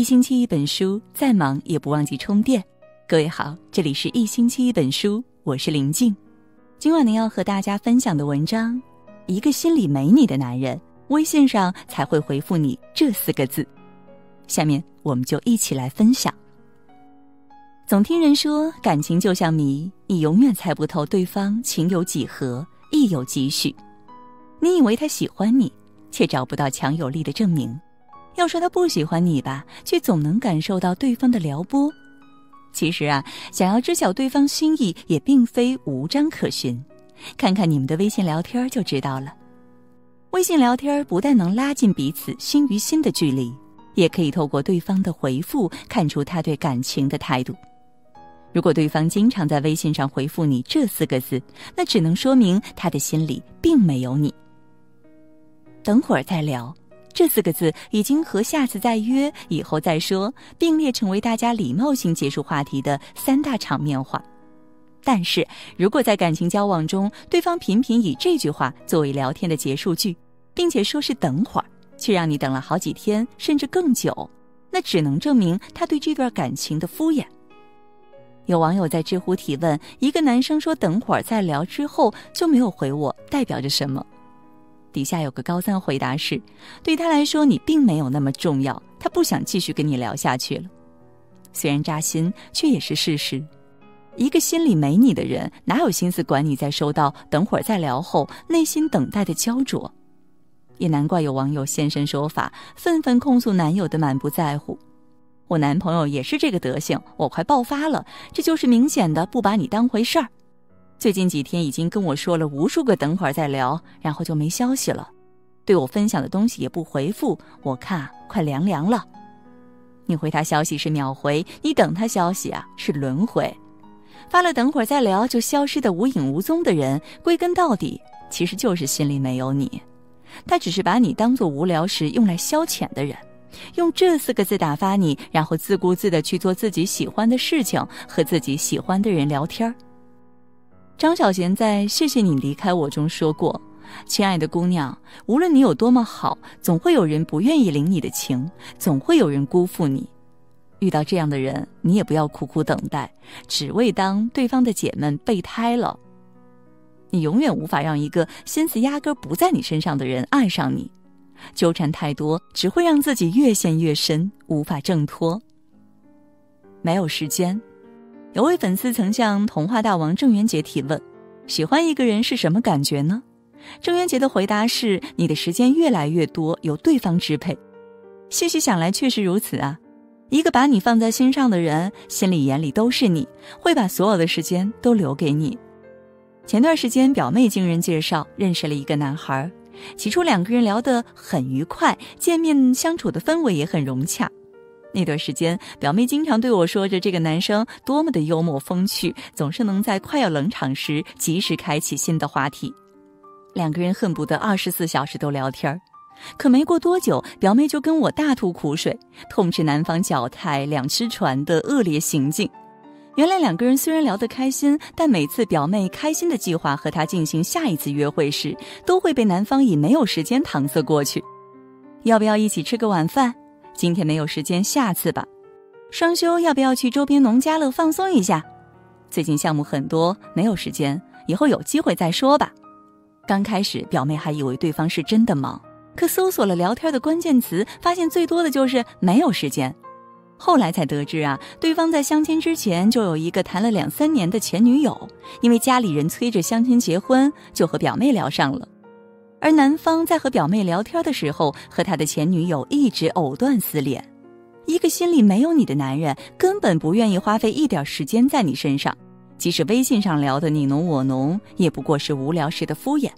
一星期一本书，再忙也不忘记充电。各位好，这里是一星期一本书，我是林静。今晚呢，要和大家分享的文章：一个心里没你的男人，微信上才会回复你这四个字。下面我们就一起来分享。总听人说，感情就像谜，你永远猜不透对方情有几何，意有几许。你以为他喜欢你，却找不到强有力的证明。要说他不喜欢你吧，却总能感受到对方的撩拨。其实啊，想要知晓对方心意，也并非无章可循。看看你们的微信聊天就知道了。微信聊天不但能拉近彼此心与心的距离，也可以透过对方的回复看出他对感情的态度。如果对方经常在微信上回复你这四个字，那只能说明他的心里并没有你。等会儿再聊。这四个字已经和下次再约、以后再说并列，成为大家礼貌性结束话题的三大场面话。但是如果在感情交往中，对方频频以这句话作为聊天的结束句，并且说是等会儿，却让你等了好几天甚至更久，那只能证明他对这段感情的敷衍。有网友在知乎提问：一个男生说等会儿再聊之后就没有回我，代表着什么？底下有个高三回答是：对他来说，你并没有那么重要，他不想继续跟你聊下去了。虽然扎心，却也是事实。一个心里没你的人，哪有心思管你在收到“等会儿再聊”后内心等待的焦灼？也难怪有网友现身说法，愤愤控诉男友的满不在乎。我男朋友也是这个德行，我快爆发了，这就是明显的不把你当回事儿。最近几天已经跟我说了无数个等会儿再聊，然后就没消息了，对我分享的东西也不回复，我看快凉凉了。你回他消息是秒回，你等他消息啊是轮回。发了等会儿再聊就消失的无影无踪的人，归根到底其实就是心里没有你，他只是把你当做无聊时用来消遣的人，用这四个字打发你，然后自顾自的去做自己喜欢的事情，和自己喜欢的人聊天儿。张小娴在《谢谢你离开我》中说过：“亲爱的姑娘，无论你有多么好，总会有人不愿意领你的情，总会有人辜负你。遇到这样的人，你也不要苦苦等待，只为当对方的姐们备胎了。你永远无法让一个心思压根不在你身上的人爱上你，纠缠太多只会让自己越陷越深，无法挣脱。没有时间。”有位粉丝曾向童话大王郑渊洁提问：“喜欢一个人是什么感觉呢？”郑渊洁的回答是：“你的时间越来越多由对方支配。”细细想来，确实如此啊！一个把你放在心上的人，心里眼里都是你，会把所有的时间都留给你。前段时间，表妹经人介绍认识了一个男孩，起初两个人聊得很愉快，见面相处的氛围也很融洽。那段时间，表妹经常对我说着这个男生多么的幽默风趣，总是能在快要冷场时及时开启新的话题。两个人恨不得二十四小时都聊天儿。可没过多久，表妹就跟我大吐苦水，痛斥男方脚踏两只船的恶劣行径。原来两个人虽然聊得开心，但每次表妹开心的计划和他进行下一次约会时，都会被男方以没有时间搪塞过去。要不要一起吃个晚饭？今天没有时间，下次吧。双休要不要去周边农家乐放松一下？最近项目很多，没有时间，以后有机会再说吧。刚开始，表妹还以为对方是真的忙，可搜索了聊天的关键词，发现最多的就是没有时间。后来才得知啊，对方在相亲之前就有一个谈了两三年的前女友，因为家里人催着相亲结婚，就和表妹聊上了。而男方在和表妹聊天的时候，和他的前女友一直藕断丝连。一个心里没有你的男人，根本不愿意花费一点时间在你身上，即使微信上聊的你侬我侬，也不过是无聊时的敷衍。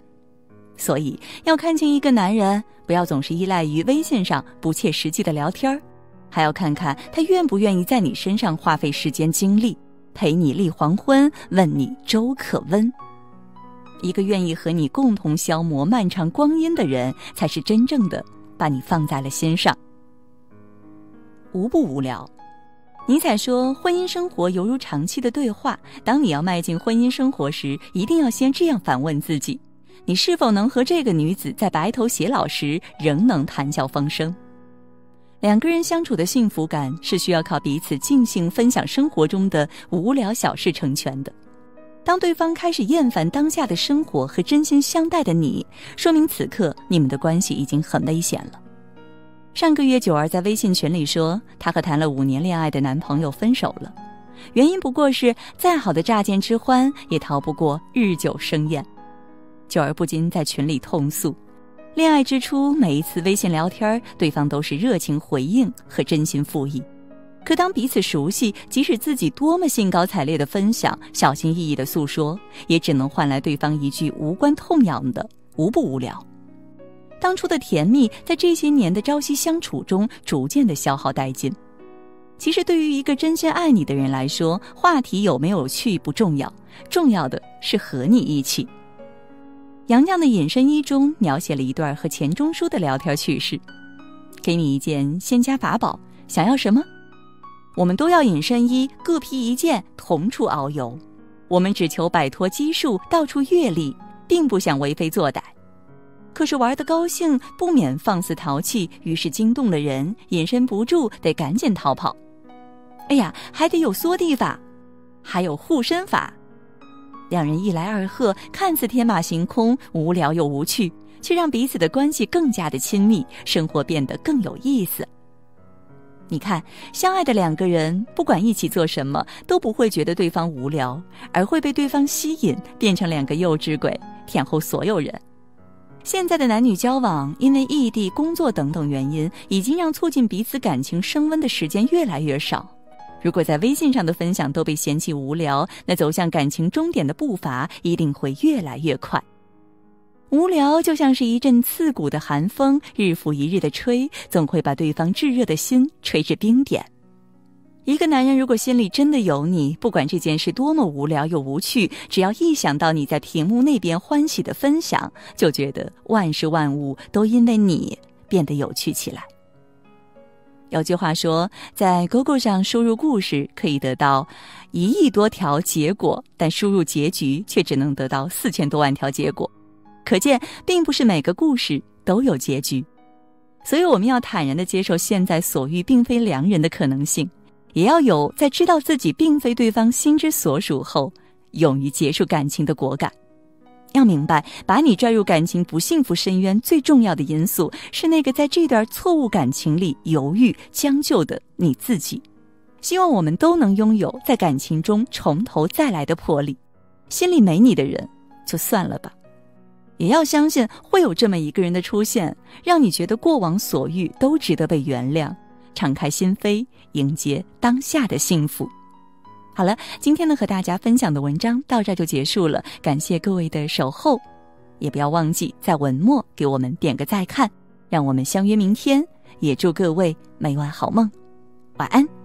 所以，要看清一个男人，不要总是依赖于微信上不切实际的聊天还要看看他愿不愿意在你身上花费时间精力，陪你立黄昏，问你粥可温。一个愿意和你共同消磨漫长光阴的人，才是真正的把你放在了心上。无不无聊。尼采说：“婚姻生活犹如长期的对话。当你要迈进婚姻生活时，一定要先这样反问自己：你是否能和这个女子在白头偕老时仍能谈笑风生？”两个人相处的幸福感是需要靠彼此尽兴分享生活中的无聊小事成全的。当对方开始厌烦当下的生活和真心相待的你，说明此刻你们的关系已经很危险了。上个月，九儿在微信群里说，她和谈了五年恋爱的男朋友分手了，原因不过是再好的乍见之欢也逃不过日久生厌。九儿不禁在群里痛诉，恋爱之初每一次微信聊天，对方都是热情回应和真心附议。可当彼此熟悉，即使自己多么兴高采烈的分享、小心翼翼的诉说，也只能换来对方一句无关痛痒的“无不无聊”。当初的甜蜜，在这些年的朝夕相处中，逐渐的消耗殆尽。其实，对于一个真心爱你的人来说，话题有没有趣不重要，重要的是和你一起。杨绛的《隐身衣》中描写了一段和钱钟书的聊天趣事：“给你一件仙家法宝，想要什么？”我们都要隐身衣，各披一件，同处遨游。我们只求摆脱拘束，到处阅历，并不想为非作歹。可是玩得高兴，不免放肆淘气，于是惊动了人，隐身不住，得赶紧逃跑。哎呀，还得有缩地法，还有护身法。两人一来二喝，看似天马行空，无聊又无趣，却让彼此的关系更加的亲密，生活变得更有意思。你看，相爱的两个人，不管一起做什么，都不会觉得对方无聊，而会被对方吸引，变成两个幼稚鬼，舔后所有人。现在的男女交往，因为异地、工作等等原因，已经让促进彼此感情升温的时间越来越少。如果在微信上的分享都被嫌弃无聊，那走向感情终点的步伐一定会越来越快。无聊就像是一阵刺骨的寒风，日复一日的吹，总会把对方炙热的心吹至冰点。一个男人如果心里真的有你，不管这件事多么无聊又无趣，只要一想到你在屏幕那边欢喜的分享，就觉得万事万物都因为你变得有趣起来。有句话说，在 Google 上输入故事可以得到一亿多条结果，但输入结局却只能得到四千多万条结果。可见，并不是每个故事都有结局，所以我们要坦然的接受现在所遇并非良人的可能性，也要有在知道自己并非对方心之所属后，勇于结束感情的果敢。要明白，把你拽入感情不幸福深渊最重要的因素，是那个在这段错误感情里犹豫将就的你自己。希望我们都能拥有在感情中从头再来的魄力。心里没你的人，就算了吧。也要相信会有这么一个人的出现，让你觉得过往所遇都值得被原谅，敞开心扉，迎接当下的幸福。好了，今天呢和大家分享的文章到这就结束了，感谢各位的守候，也不要忘记在文末给我们点个再看，让我们相约明天，也祝各位每晚好梦，晚安。